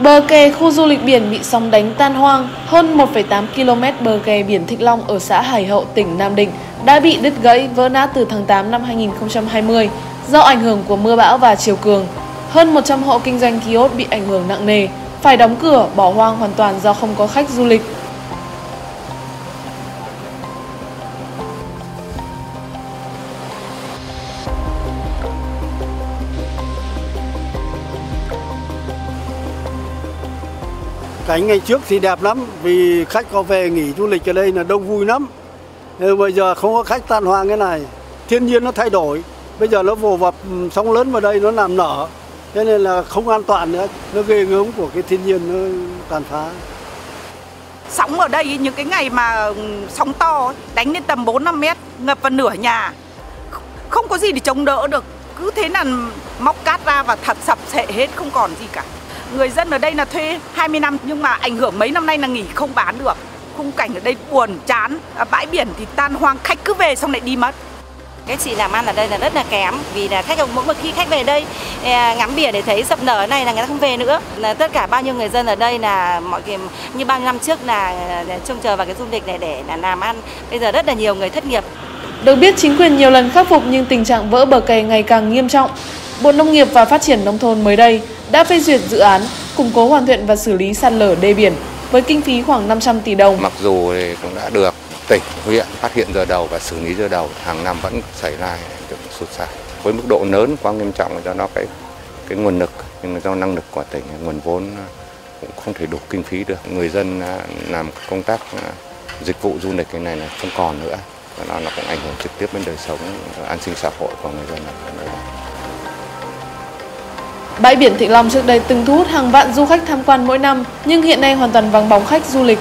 Bờ kè khu du lịch biển bị sóng đánh tan hoang, hơn 1,8 km bờ kè biển Thịnh Long ở xã Hải Hậu, tỉnh Nam Định đã bị đứt gãy vỡ nát từ tháng 8 năm 2020 do ảnh hưởng của mưa bão và chiều cường. Hơn 100 hộ kinh doanh kiosk bị ảnh hưởng nặng nề, phải đóng cửa, bỏ hoang hoàn toàn do không có khách du lịch. Cảnh ngày trước thì đẹp lắm vì khách có về nghỉ du lịch ở đây là đông vui lắm. Nhưng bây giờ không có khách tan hoang cái này. Thiên nhiên nó thay đổi. Bây giờ nó vồ vập ừ, sóng lớn vào đây nó làm nở. thế nên là không an toàn nữa. Nó ghê gớm của cái thiên nhiên nó tàn phá. Sóng ở đây những cái ngày mà ừ, sóng to đánh lên tầm 4 5 mét, ngập vào nửa nhà. Không có gì để chống đỡ được. Cứ thế là móc cát ra và thật sập sệ hết không còn gì cả. Người dân ở đây là thuê 20 năm nhưng mà ảnh hưởng mấy năm nay là nghỉ không bán được. Khung cảnh ở đây buồn, chán, à, bãi biển thì tan hoang, khách cứ về xong lại đi mất. Cái chị làm ăn ở đây là rất là kém vì là khách mỗi một khi khách về đây à, ngắm biển để thấy sập nở này là người ta không về nữa. Là tất cả bao nhiêu người dân ở đây là mọi cái như bao nhiêu năm trước là trông chờ vào cái du lịch này để là làm ăn. Bây giờ rất là nhiều người thất nghiệp. Được biết chính quyền nhiều lần khắc phục nhưng tình trạng vỡ bờ kè ngày càng nghiêm trọng. Bộ Nông nghiệp và Phát triển Nông thôn mới đây đã phê duyệt dự án củng cố hoàn thiện và xử lý sạt lở đê biển với kinh phí khoảng 500 tỷ đồng. Mặc dù cũng đã được tỉnh, huyện phát hiện giờ đầu và xử lý giờ đầu, hàng năm vẫn xảy ra hiện sụt sạt với mức độ lớn quá nghiêm trọng do nó cái cái nguồn lực nhưng mà do năng lực của tỉnh nguồn vốn cũng không thể đủ kinh phí được người dân à, làm công tác à, dịch vụ du lịch cái này là không còn nữa và nó nó cũng ảnh hưởng trực tiếp đến đời sống an sinh xã hội của người dân ở nơi đây. Bãi biển Thịnh Long trước đây từng thu hút hàng vạn du khách tham quan mỗi năm, nhưng hiện nay hoàn toàn vắng bóng khách du lịch.